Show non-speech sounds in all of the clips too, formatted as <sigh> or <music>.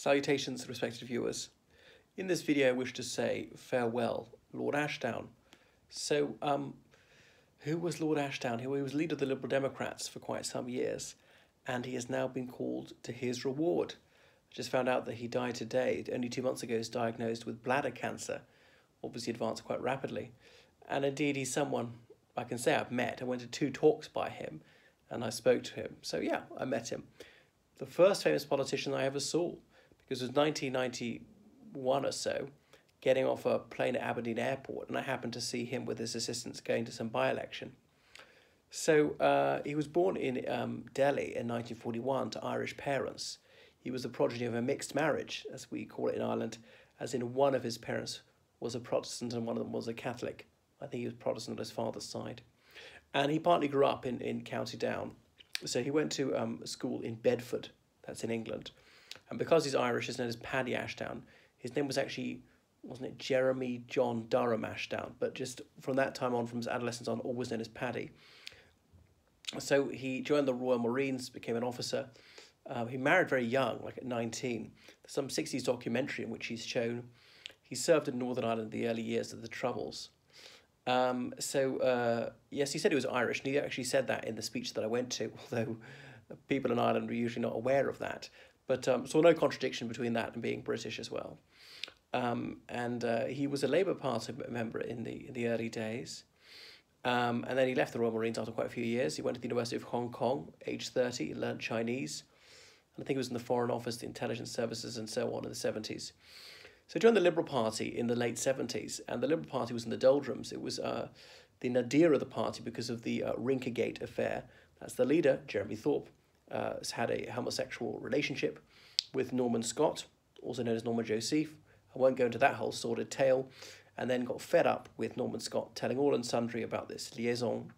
Salutations, respected viewers. In this video, I wish to say farewell, Lord Ashdown. So, um, who was Lord Ashdown? He was leader of the Liberal Democrats for quite some years, and he has now been called to his reward. I just found out that he died today. Only two months ago, he was diagnosed with bladder cancer, obviously advanced quite rapidly. And indeed, he's someone I can say I've met. I went to two talks by him, and I spoke to him. So yeah, I met him. The first famous politician I ever saw because it was 1991 or so, getting off a plane at Aberdeen Airport, and I happened to see him with his assistants going to some by election. So uh, he was born in um, Delhi in 1941 to Irish parents. He was the progeny of a mixed marriage, as we call it in Ireland, as in one of his parents was a Protestant and one of them was a Catholic. I think he was Protestant on his father's side. And he partly grew up in, in County Down. So he went to um, school in Bedford, that's in England. And because he's Irish, his name is Paddy Ashdown. His name was actually, wasn't it Jeremy John Durham Ashdown? But just from that time on, from his adolescence on, always known as Paddy. So he joined the Royal Marines, became an officer. Um, he married very young, like at 19. There's some 60s documentary in which he's shown he served in Northern Ireland in the early years of the Troubles. Um, so, uh, yes, he said he was Irish, and he actually said that in the speech that I went to, <laughs> although people in Ireland are usually not aware of that. But um, saw no contradiction between that and being British as well. Um, and uh, he was a Labour Party member in the in the early days. Um, and then he left the Royal Marines after quite a few years. He went to the University of Hong Kong, age 30, he learned Chinese. And I think he was in the Foreign Office, the Intelligence Services, and so on in the 70s. So he joined the Liberal Party in the late 70s, and the Liberal Party was in the doldrums. It was uh, the nadir of the party because of the uh, Rinkagate affair. That's the leader, Jeremy Thorpe, uh, has had a homosexual relationship with Norman Scott, also known as Norman Josiffe. I won't go into that whole sordid tale. And then got fed up with Norman Scott telling all and sundry about this liaison.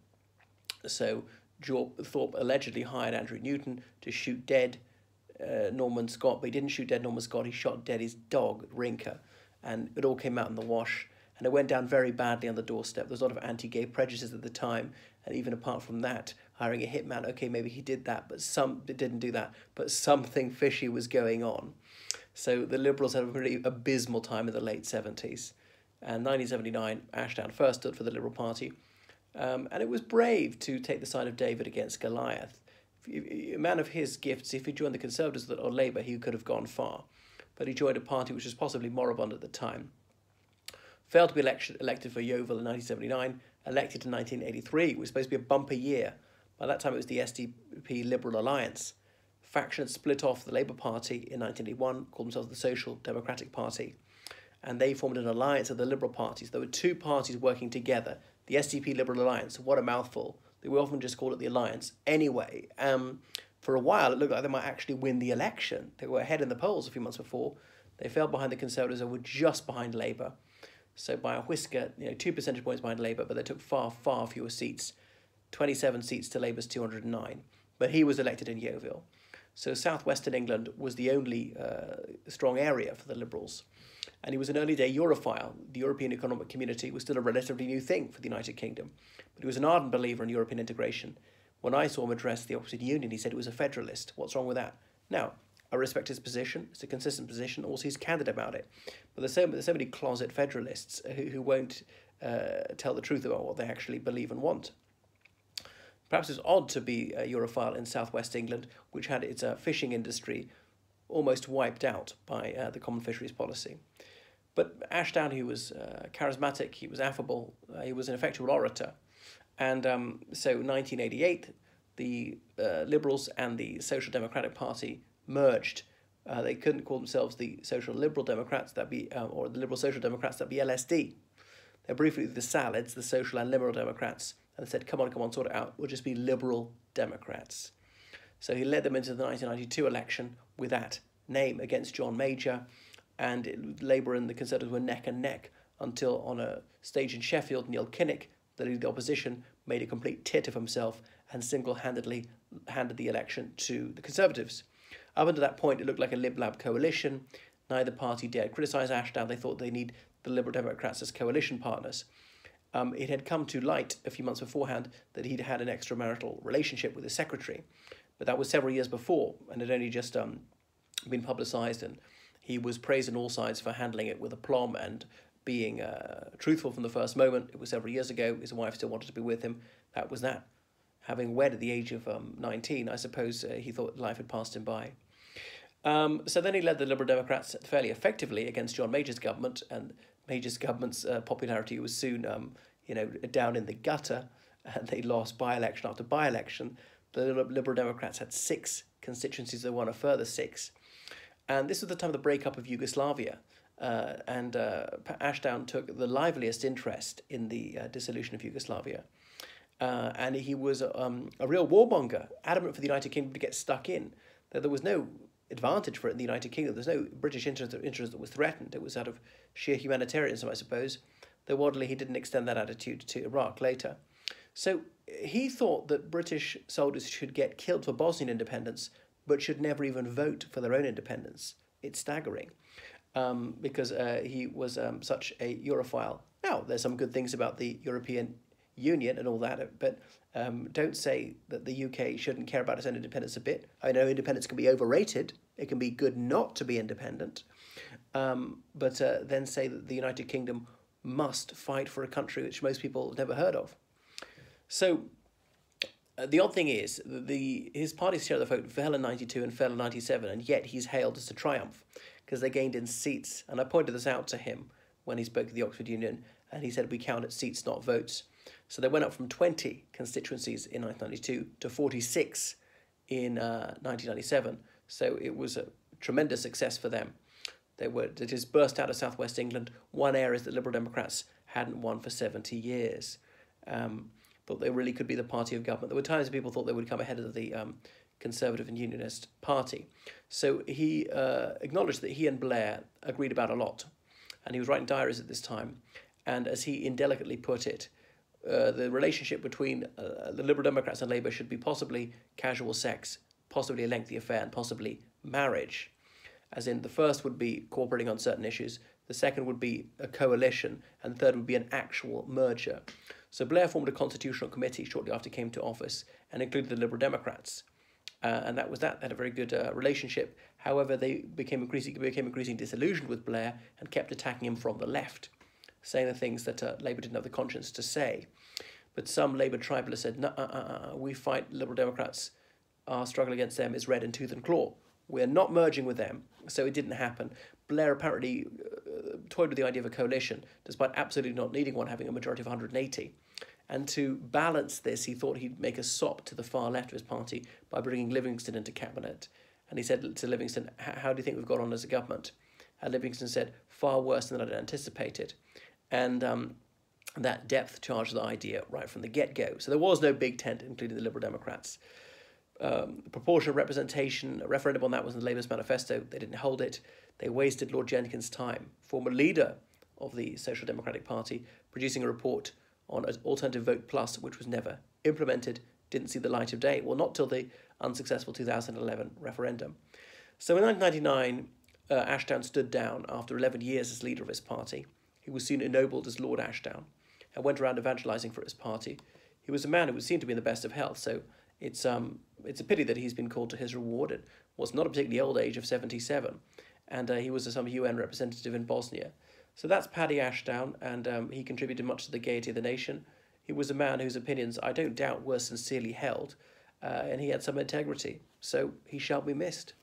So Thorpe allegedly hired Andrew Newton to shoot dead uh, Norman Scott, but he didn't shoot dead Norman Scott. He shot dead his dog, Rinka. And it all came out in the wash. And it went down very badly on the doorstep. There was a lot of anti gay prejudices at the time. And even apart from that, hiring a hitman. Okay, maybe he did that, but some didn't do that. But something fishy was going on. So the Liberals had a really abysmal time in the late 70s. And 1979, Ashdown first stood for the Liberal Party. Um, and it was brave to take the side of David against Goliath. A man of his gifts, if he joined the Conservatives or Labour, he could have gone far. But he joined a party which was possibly moribund at the time. Failed to be election, elected for Yeovil in 1979, elected in 1983. It was supposed to be a bumper year. By that time, it was the SDP Liberal Alliance. Faction had split off the Labour Party in 1981, called themselves the Social Democratic Party, and they formed an alliance of the Liberal parties. There were two parties working together. The SDP Liberal Alliance, what a mouthful. They would often just call it the Alliance. Anyway, um, for a while, it looked like they might actually win the election. They were ahead in the polls a few months before. They fell behind the Conservatives and were just behind Labour. So by a whisker, you know, two percentage points behind Labour, but they took far, far fewer seats 27 seats to Labour's 209. But he was elected in Yeovil. So southwestern England was the only uh, strong area for the Liberals. And he was an early day Europhile. The European Economic Community was still a relatively new thing for the United Kingdom. But he was an ardent believer in European integration. When I saw him address the Oxford Union, he said it was a federalist. What's wrong with that? Now, I respect his position. It's a consistent position. Also, he's candid about it. But there's so, there's so many closet federalists who, who won't uh, tell the truth about what they actually believe and want. Perhaps it's odd to be a Europhile in southwest England, which had its uh, fishing industry almost wiped out by uh, the Common Fisheries Policy. But Ashdown, he was uh, charismatic, he was affable, uh, he was an effectual orator. And um, so 1988, the uh, Liberals and the Social Democratic Party merged. Uh, they couldn't call themselves the Social Liberal Democrats, that be, or the Liberal Social Democrats, that be LSD. They're briefly the Salads, the Social and Liberal Democrats, and said, come on, come on, sort it out. We'll just be Liberal Democrats. So he led them into the 1992 election with that name against John Major, and it, Labour and the Conservatives were neck and neck until on a stage in Sheffield, Neil Kinnock, the leader of the opposition, made a complete tit of himself and single-handedly handed the election to the Conservatives. Up until that point, it looked like a Lib Lab coalition. Neither party dared criticise Ashdown. They thought they need the Liberal Democrats as coalition partners um, it had come to light a few months beforehand that he'd had an extramarital relationship with his secretary, but that was several years before and had only just um, been publicised, and he was praised on all sides for handling it with aplomb and being uh, truthful from the first moment. It was several years ago. His wife still wanted to be with him. That was that. Having wed at the age of um, 19, I suppose uh, he thought life had passed him by. Um, so then he led the Liberal Democrats fairly effectively against John Major's government, and Major's government's uh, popularity was soon, um, you know, down in the gutter, and they lost by-election after by-election. The Liberal Democrats had six constituencies; they won a further six, and this was the time of the breakup of Yugoslavia. Uh, and uh, Ashdown took the liveliest interest in the uh, dissolution of Yugoslavia. Uh, and he was um, a real warmonger, adamant for the United Kingdom to get stuck in. That there was no advantage for it in the United Kingdom. There's no British interest, interest that was threatened. It was out of sheer humanitarianism, I suppose. Though oddly, he didn't extend that attitude to Iraq later. So he thought that British soldiers should get killed for Bosnian independence, but should never even vote for their own independence. It's staggering um, because uh, he was um, such a Europhile. Now, there's some good things about the European Union and all that, but um, don't say that the UK shouldn't care about its own independence a bit. I know independence can be overrated. It can be good not to be independent. Um, but uh, then say that the United Kingdom must fight for a country which most people have never heard of. So uh, the odd thing is, the his party's share of the vote fell in 92 and fell in 97, and yet he's hailed as a triumph because they gained in seats. And I pointed this out to him when he spoke at the Oxford Union, and he said we count at seats, not votes. So they went up from 20 constituencies in 1992 to 46 in uh, 1997. So it was a tremendous success for them. They were they just burst out of southwest England, one area that Liberal Democrats hadn't won for 70 years. Um, thought they really could be the party of government. There were times people thought they would come ahead of the um, Conservative and Unionist Party. So he uh, acknowledged that he and Blair agreed about a lot. And he was writing diaries at this time. And as he indelicately put it, uh, the relationship between uh, the Liberal Democrats and Labour should be possibly casual sex, possibly a lengthy affair, and possibly marriage. As in, the first would be cooperating on certain issues, the second would be a coalition, and the third would be an actual merger. So Blair formed a constitutional committee shortly after he came to office and included the Liberal Democrats. Uh, and that was that. They had a very good uh, relationship. However, they became increasingly became increasingly disillusioned with Blair and kept attacking him from the left, saying the things that uh, Labour didn't have the conscience to say. But some Labour tribalists said, no, uh, uh, uh, we fight Liberal Democrats. Our struggle against them is red in tooth and claw. We're not merging with them, so it didn't happen. Blair apparently uh, toyed with the idea of a coalition, despite absolutely not needing one, having a majority of 180. And to balance this, he thought he'd make a sop to the far left of his party by bringing Livingstone into cabinet. And he said to Livingstone, How do you think we've got on as a government? And Livingstone said, Far worse than I'd anticipated. And um, that depth charged the idea right from the get go. So there was no big tent, including the Liberal Democrats. Um, proportional representation, a referendum on that was in the Labour's manifesto. They didn't hold it. They wasted Lord Jenkins' time, former leader of the Social Democratic Party, producing a report on Alternative Vote Plus, which was never implemented, didn't see the light of day. Well, not till the unsuccessful 2011 referendum. So in 1999, uh, Ashdown stood down after 11 years as leader of his party. He was soon ennobled as Lord Ashdown and went around evangelizing for his party. He was a man who was seen to be in the best of health, so it's um it's a pity that he's been called to his reward. It was not a particularly old age of 77, and uh, he was some UN representative in Bosnia. So that's Paddy Ashdown, and um, he contributed much to the gaiety of the nation. He was a man whose opinions I don't doubt were sincerely held, uh, and he had some integrity. So he shall be missed.